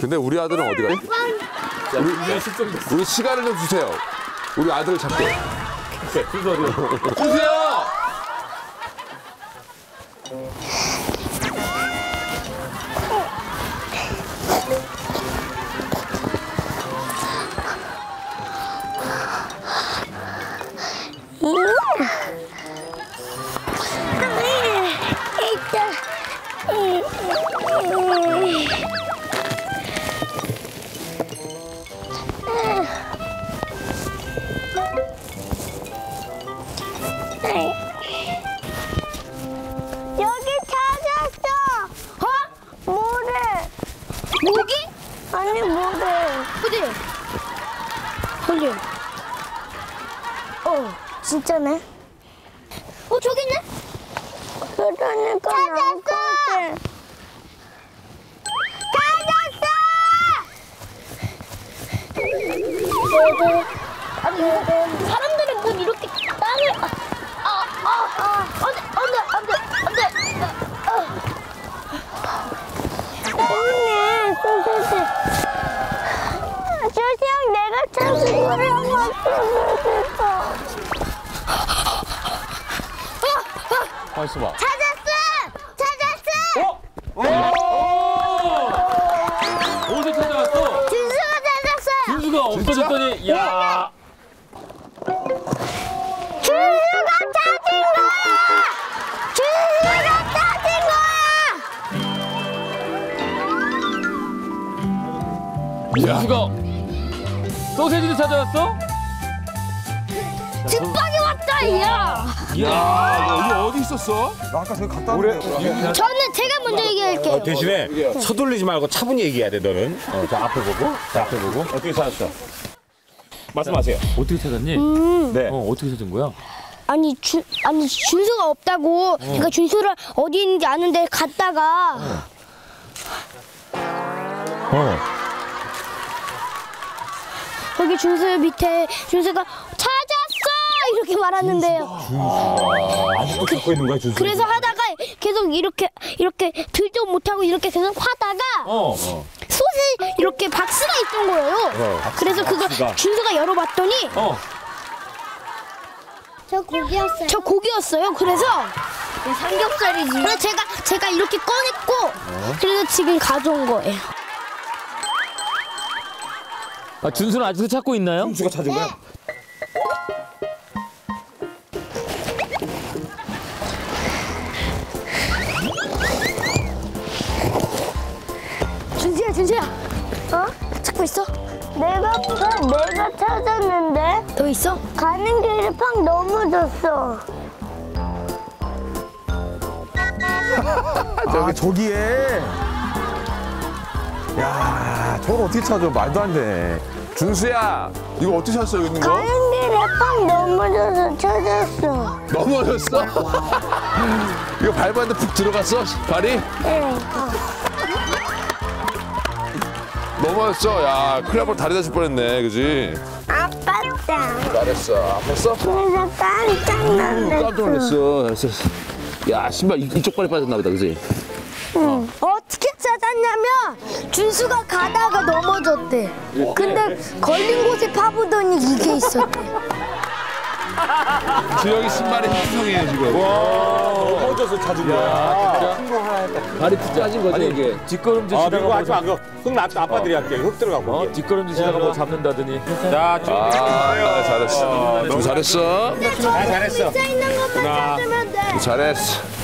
근데 우리 아들은 어디 가지? 우리, 우리 시간을 좀 주세요. 우리 아들을 찾게. 주세요! 여기 아니 모래. 어디? 어디? 어, 진짜네. 어, 저기 있네. 그러니까 찾았어. 찾았어. 아니 사람들은 문 이렇게 땅을 아, 아아아 안돼 안돼 안돼 안돼 언니 소세지 조시형 내가 찾은 거랑 왔어 가만 있어 봐. 찾았어 찾았어? 오! 어디서 찾아왔어? 준수가 찾았어 준수가 없어졌더니 야. 준수가 찾은 거야! 준수가 찾은 거야! 준수가 소세지를 찾아왔어? 집방에 왔다 야 야, 여기 어디 있었어? 나 아까 저기 갔다 왔는데. 저는 제가 먼저 얘기할게요 대신에 서둘리지 말고 차분히 얘기해야 돼 너는 어, 저 앞에 보고 저 앞에 보고 어떻게 찾았어? 말씀하세요 어떻게 찾았니? 네어 어떻게 찾은 거야? 아니 준 아니 준수가 없다고 제가 준수를 어디 있는지 아는데 갔다가 어. 거기 준수 밑에 준수가 찾았어 이렇게 말하는데요. 아직도 찾고 있는 거야 준수 그래서 하다가 계속 이렇게 이렇게 들도 못하고 이렇게 계속 하다가 어. 솥에 이렇게 박스가 있던 거예요. 그래서 그거 박스가. 준수가 열어봤더니 어. 저 고기였어요. 저 고기였어요. 그래서 삼겹살이지. 그래서 제가 제가 이렇게 꺼냈고 그래서 지금 가져온 거예요. 아 준수는 아직도 찾고 있나요? 준수가 찾은 거야? 준수야, 준수야. 어? 찾고 있어? 내가 내가 찾았는데. 더 있어? 가는 길에 팍 넘어졌어. 아, 저기에. 야, 저걸 어떻게 찾아? 말도 안 돼. 준수야, 이거 어떻게 찾았어, 여기 있는 거? 가는 길에 팍 넘어져서 찾았어. 넘어졌어? 이거 밟았는데 푹 들어갔어? 발이? 네. 넘어졌어. 야, 큰일 날뻔 다리 다칠 뻔했네, 그지? 아팠다. 잘했어. 아팠어? 그래서 깜짝 놀랐어. 깜짝 놀랐어. 잘했어. 야, 신발 이- 이쪽 발이 빠졌나 보다, 그지? 어 떻게 찾았냐면 준수가 가다가 넘어졌대. 근데 걸린 곳에 파보더니 이게 있었대. 주영이 신발이 희성해요, 지금. 넘어져서 찾은 거야 발이 푹 짜진 거지 이게. 뒷걸음질 아 치다가 그리고 뭐 하지 마 그거 흙 놔, 아빠들이 할게 흙 들어가고 어, 뒷걸음질 치다가 뭐 잡는다더니. 자 준비 아, 잘했어. 좀 잘했어. 아, 잘했어 있는 것만 찾으면 돼. 잘했어.